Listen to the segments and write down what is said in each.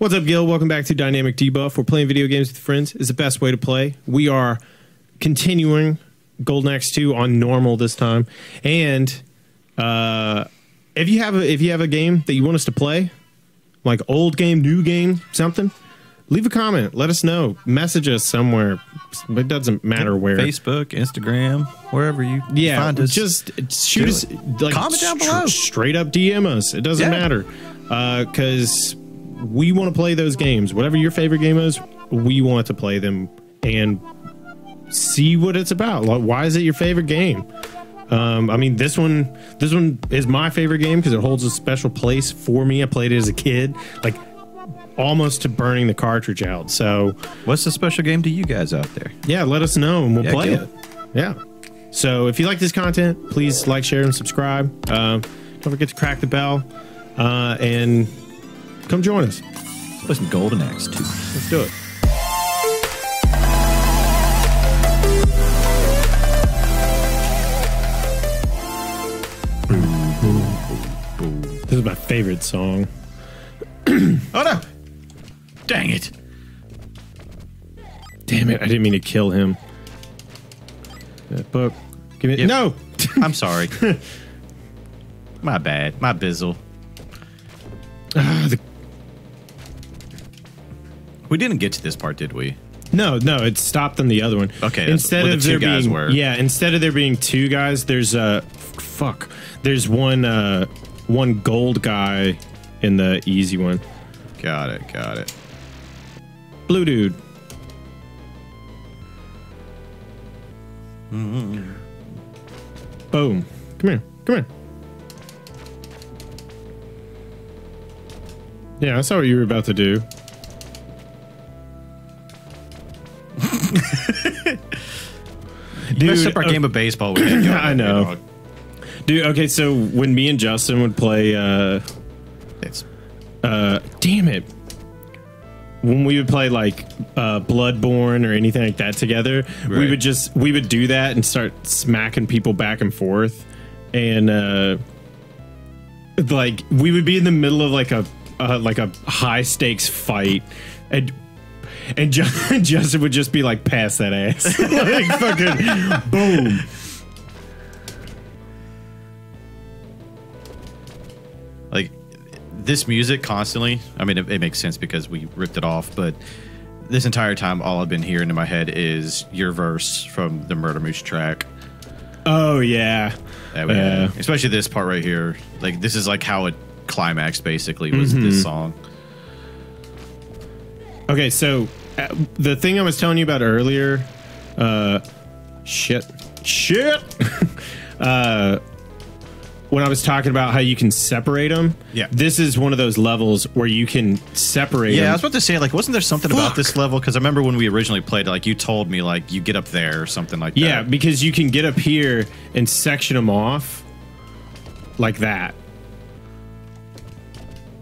What's up, Guild? Welcome back to Dynamic Debuff. We're playing video games with friends. is the best way to play. We are continuing Golden Axe 2 on normal this time. And uh, if you have a, if you have a game that you want us to play, like old game, new game, something, leave a comment. Let us know. Message us somewhere. It doesn't matter where. Facebook, Instagram, wherever you Yeah, find us. just shoot us. Like, Comment down below. Straight up DM us. It doesn't Yeah. matter because we want to play those games. Whatever your favorite game is, we want to play them and see what it's about. Like, why is it your favorite game? Um, I mean, this one, this one is my favorite game because it holds a special place for me. I played it as a kid, like almost to burning the cartridge out. So What's the special game to you guys out there? yeah, let us know and we'll Yeah, play Gil. it. Yeah. So if you like this content, please like, share, and subscribe. Um, don't forget to crack the bell uh, and come join us. Play some Golden Axe too. Let's do it. This is my favorite song. Oh no! Dang it! Damn it! I didn't mean to kill him. That book. Give me Yep. no. I'm sorry. My bad. My bizzle. Ah, the- We didn't get to this part, did we? No, no, it stopped on the other one. Okay, instead of the there guys being were. yeah, instead of there being two guys, there's uh fuck. There's one uh one gold guy in the easy one. Got it. Got it. Blue dude. Boom. Come here. Come here. Yeah, I saw what you were about to do. You messed up our game of baseball. We had I know. Dude, okay, so when me and Justin would play uh It's uh damn it. When we would play like uh Bloodborne or anything like that together, we would just we would do that and start smacking people back and forth and uh like we would be in the middle of like a uh, like a high stakes fight and and Ju- Justin would just be like pass that ass like fucking boom like this music constantly. I mean, it, it makes sense because we ripped it off, but this entire time, all I've been hearing in my head is your verse from the Murder Moose track. oh yeah that we Yeah. Especially this part right here. Like this is like how it climaxed. Basically, was Mm-hmm. this song. Okay, so uh, the thing I was telling you about earlier, uh, shit, shit. uh, when I was talking about how you can separate them, Yeah. this is one of those levels where you can separate. Yeah, I was about to say, like, wasn't there something about this level? Because I remember when we originally played, like, you told me, like, you get up there or something like that. yeah, because you can get up here and section them off like that.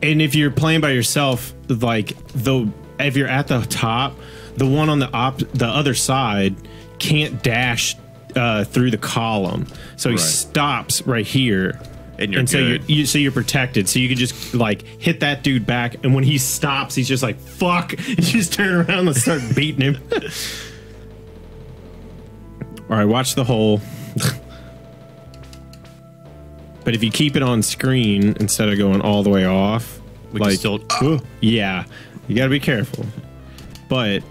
And if you're playing by yourself, like the if you're at the top, the one on the op the other side can't dash uh, through the column, so he Right. stops right here. And you're so you're you, so you're protected. So you can just like hit that dude back, and when he stops, he's just like fuck, and you just turn around and start beating him. All right, watch the hole. but if you keep it on screen instead of going all the way off, We like still- Ooh, yeah, you got to be careful. But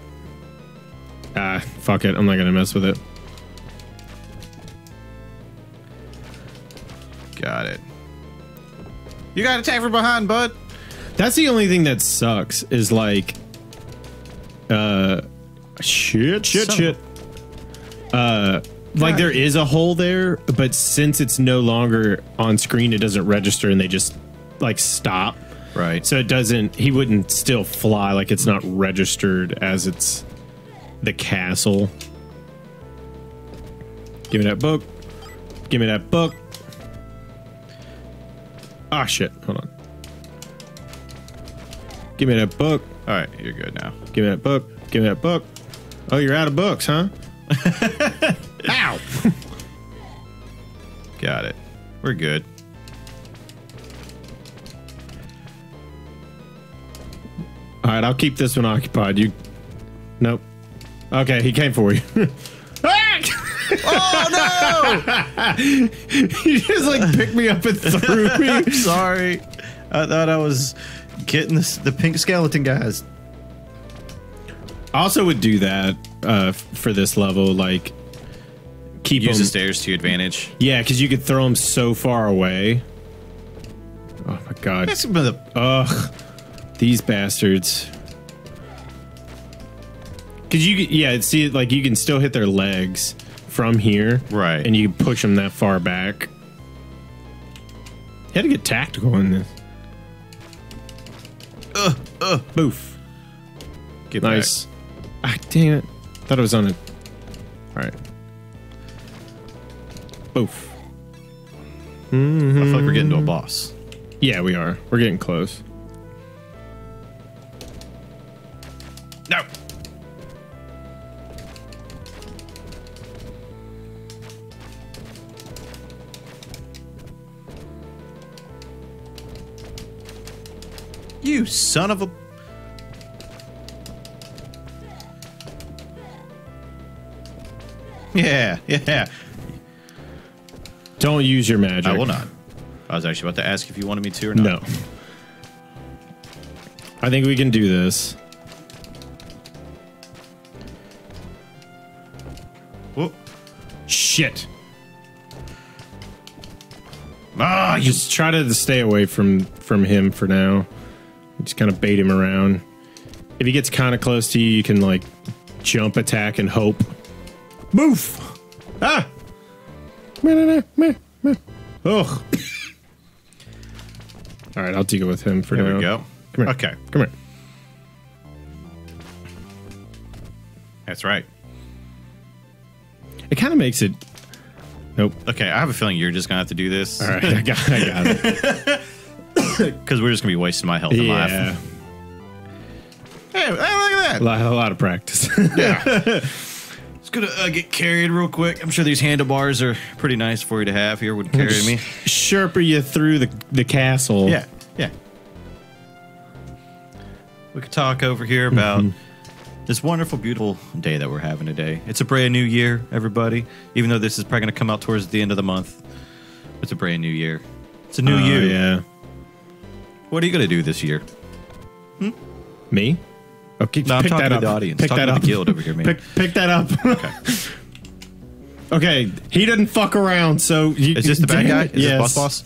ah, fuck it, I'm not gonna mess with it. Got it. You got attacked from behind, bud. That's the only thing that sucks is like, uh, shit, shit, shit. Uh, like there is a hole there, but since it's no longer on screen, it doesn't register, and they just like stop. Right. So it doesn't. He wouldn't still fly. Like it's not registered as it's the castle. Give me that book. Give me that book. Ah shit. Hold on. Give me that book. All right, you're good now. Give me that book. Give me that book. Oh, you're out of books, huh? Ow! Got it. We're good. All right, I'll keep this one occupied. You. Nope. Okay, he came for you. Oh no! he just like picked me up and threw no! me. Sorry, I thought I was getting this, the pink skeleton guys. I also would do that uh, for this level, like keep Use them. the stairs to your advantage. Yeah, because you could throw them so far away. Oh my god. That's the Ugh, these bastards. Cause you, yeah, see, like you can still hit their legs from here, Right. And you can push them that far back. You had to get tactical in this. uh, uh, Boof. get Nice. Ah, damn it. Thought it was on it. All right. Boof. back. I feel like we're getting to a boss. Yeah, we are. We're getting close. You son of a. Yeah, yeah. Don't use your magic. I will not. I was actually about to ask if you wanted me to or not. No. I think we can do this. Whoop. Shit. Ah, you Just try to stay away from from him for now. Just kind of bait him around. If he gets kind of close to you, you can like jump attack and hope. Move. Ah. Meh, meh, meh, meh, meh. Ugh. All right, I'll deal with him for There now. we go. Come here. Okay, Come here. that's right. It kind of makes it. Nope. Okay, I have a feeling you're just gonna have to do this All right, I got, I got it. because we're just gonna be wasting my health and Yeah, life. Hey, hey, look at a lot, a lot of practice. yeah. Just gonna uh, get carried real quick. I'm sure these handlebars are pretty nice for you to have here when carrying me. Sherpa you through the the castle. Yeah, yeah. We could talk over here about this wonderful, beautiful day that we're having today. It's a brand new year, everybody. Even though this is probably going to come out towards the end of the month, it's a brand new year. It's a new Oh, year. Yeah. What are you going to do this year? Hmm? Me? Okay, No, I'm pick talking that to up. the audience. Pick Talking that to up. the guild over here, man. Pick, pick that up. Okay. okay, he doesn't fuck around, so you, Is this the bad guy? Is yes. this boss boss?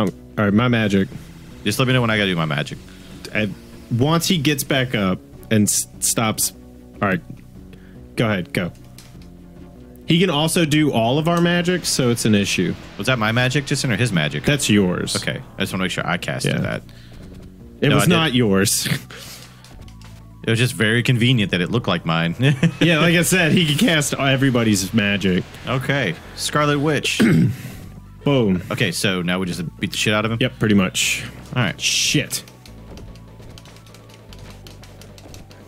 Oh, all right, my magic. Just let me know when I got to do my magic. And once he gets back up and s- stops, all right, go ahead, go. He can also do all of our magic, so it's an issue. Was that my magic, Jason, or his magic? That's yours. okay. I just want to make sure I casted Yeah. that. It No, was didn't. yours. It was just very convenient that it looked like mine. yeah, like I said, he can cast everybody's magic. okay. Scarlet Witch. Boom. okay, so now we just beat the shit out of him? Yep, pretty much. All right. Shit.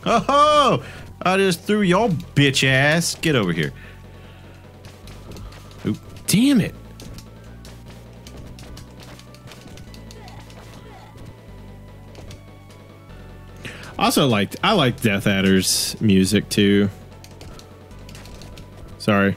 Oh, ho! I just threw y'all bitch ass. Get over here. Damn it. Also liked I like Death Adder's music too. Sorry.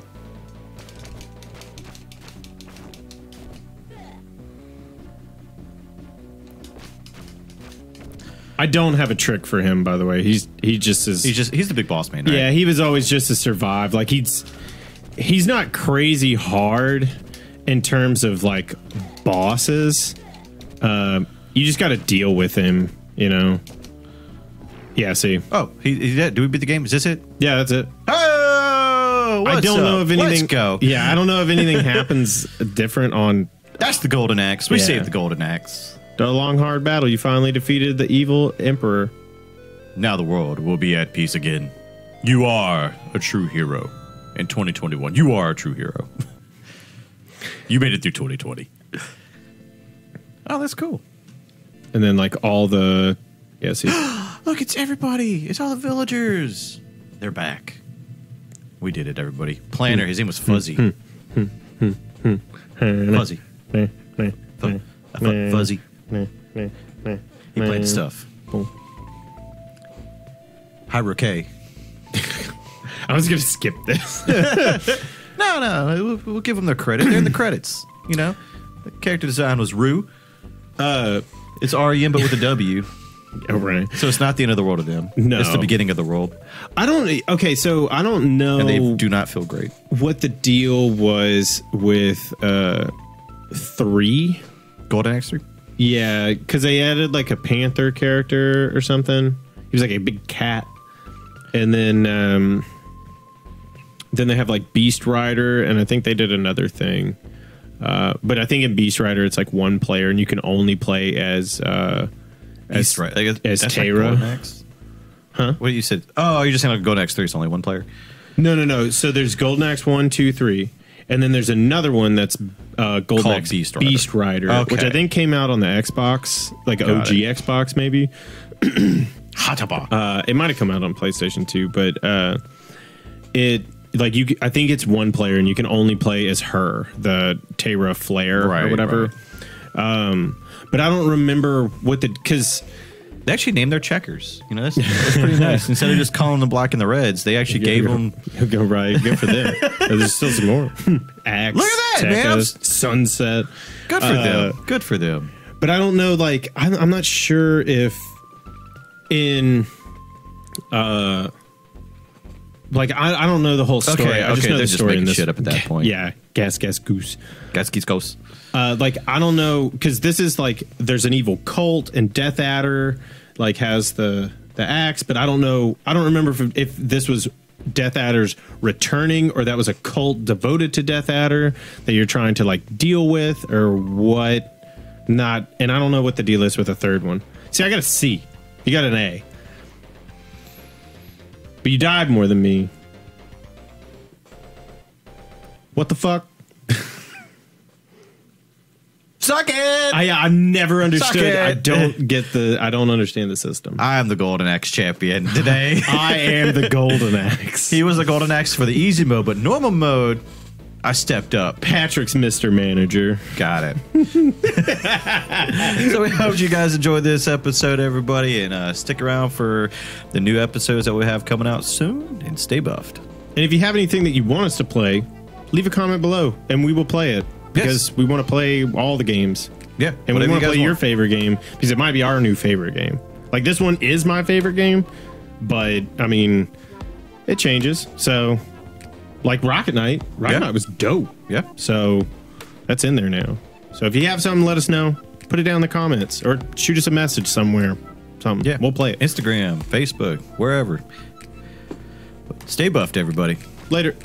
I don't have a trick for him, by the way. He's he just is. He's just he's the big boss man, right? Yeah, he was always just to survive. Like he's he's not crazy hard in terms of like bosses. Um, you just got to deal with him, you know. Yeah, see. Oh, he, he did. Do we beat the game? Is this it? Yeah, that's it. Oh, I don't know up? if anything. Let's go. Yeah, I don't know if anything happens different on That's the golden axe. We Yeah. saved the golden axe. the long hard battle. You finally defeated the evil emperor. Now the world will be at peace again. You are a true hero. In 2021, you are a true hero. you made it through 2020. Oh, that's cool. And then like all the yeah, see. Look, it's everybody. It's all the villagers. They're back. We did it, everybody. Planner, his name was Fuzzy. Hmm, hmm, hmm, Fuzzy. Fu- fu- Fuzzy. He played stuff. Hyrule K. I was gonna skip this. No, no, we'll, we'll give them their credit. They're in the credits. You know, the character design was Rue. uh, It's REM, but with a W. oh, right. So it's not the end of the world of them. No. It's the beginning of the world. I don't. Okay, so I don't know And they do not feel great. what the deal was with uh three. Golden Axe 3? Yeah, because they added like a panther character or something. He was like a big cat, and then um, then they have like Beast Rider, and I think they did another thing. Uh, but I think in Beast Rider it's like one player, and you can only play as uh, as. I guess as that's like Tyris. Golden Axe? Huh? What you said? Oh, you're just saying like Golden Axe 3 is only one player? No, no, no. So there's Golden Axe one, two, three, and then there's another one that's uh, Golden Called Axe Beast Rider. Beast Rider, Okay. which I think came out on the Xbox, like Got OG it. Xbox, maybe. Hataba. Uh, it might have come out on PlayStation 2, but uh, it like you. I think it's one player, and you can only play as her, the Tyris Flare or Right, whatever. Um, but I don't remember what the because They actually named their checkers. You know, that's, that's pretty nice. Instead of just calling them black and the reds, they actually gave them. go right. Good for them. There's still some more. Axe. Look at that, man. Sunset. Good for Uh, them. Good for them. but I don't know. Like, I'm, I'm not sure if in, uh, like I, I don't know the whole story. Okay, I just okay, know they're the just story in making this. shit up at that point. Yeah, gas, gas, goose. Guys, geese, ghosts. Uh, like I don't know because this is like there's an evil cult and Death Adder like has the the axe, but I don't know. I don't remember if, if this was Death Adder's returning or that was a cult devoted to Death Adder that you're trying to like deal with or what. Not, and I don't know what the deal is with the third one. See, I got a C. You got an A, but you died more than me. What the fuck? Suck it! I I never understood. I don't get the. I don't understand the system. I am the Golden Axe champion today. I am the golden axe. he was the Golden Axe for the easy mode, but normal mode, I stepped up. Patrick's Mr. Manager. Got it. so we hope you guys enjoyed this episode, everybody, and uh, stick around for the new episodes that we have coming out soon. And stay buffed. And if you have anything that you want us to play, leave a comment below, and we will play it because we want to play all the games. Yeah, and we want to play your favorite game because it might be our new favorite game. Like this one is my favorite game, but I mean, it changes. So, like Rocket Knight, Rocket Yeah. Knight was dope. Yeah. So that's in there now. So if you have something, let us know. Put it down in the comments or shoot us a message somewhere. Something. Yeah, we'll play it. Instagram, Facebook, wherever. Stay buffed, everybody. Later.